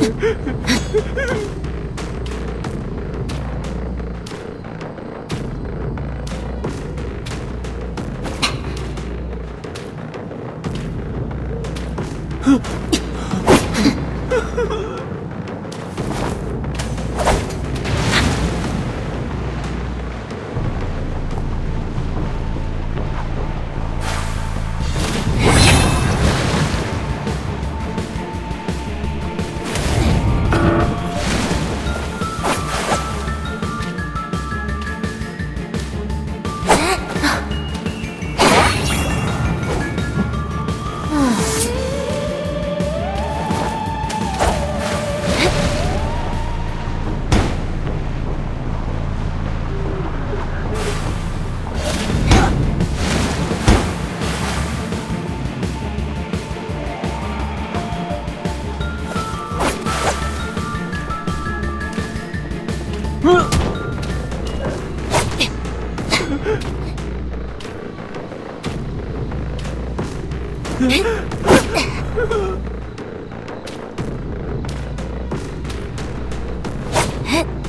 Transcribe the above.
Huh? え